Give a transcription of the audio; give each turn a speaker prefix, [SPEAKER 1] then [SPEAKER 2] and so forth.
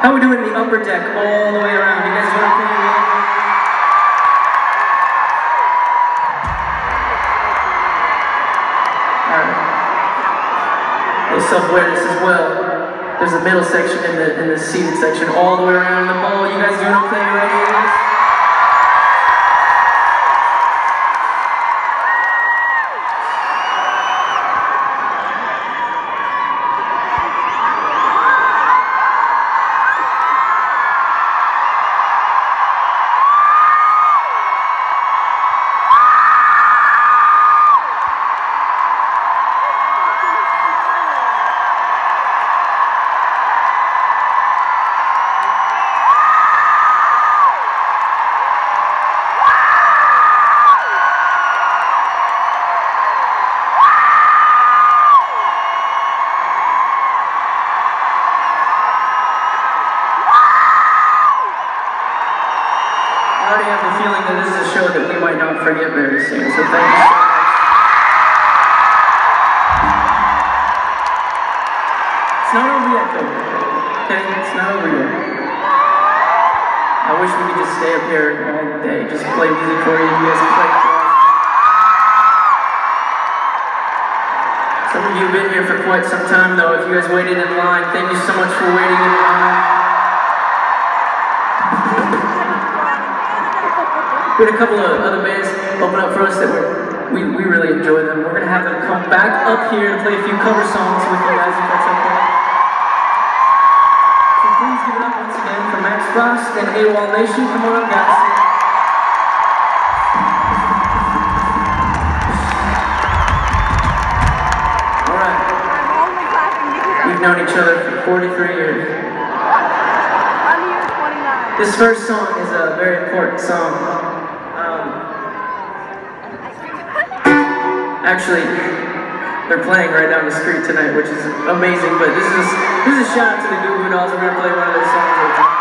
[SPEAKER 1] How we doing in the upper deck all the way around? You guys doing okay? Alright. A little self-awareness as well. There's a middle section and the, and the seated section all the way around the bowl. You guys doing okay right feeling that this is a show that we might not forget very soon, so thank you so much. It's not over yet, though. Okay, it's not over yet. I wish we could just stay up here all day, just play music for you, you guys play. Some of you have been here for quite some time, though. If you guys waited in line, thank you so much for waiting in line. We had a couple of other bands open up for us that were, we, we really enjoy them. We're gonna have them come back up here to play a few cover songs with you guys if that's okay. So please give it up once again for Max Frost and AWOL Nation. Come on up, guys. All right.
[SPEAKER 2] I'm only clapping because
[SPEAKER 1] We've known each other for 43 years.
[SPEAKER 2] I'm year 29.
[SPEAKER 1] This first song is a very important song. Actually, they're playing right down the street tonight, which is amazing. But this is this is a shout out to the Goo Goo Dolls. We're gonna play one of their songs.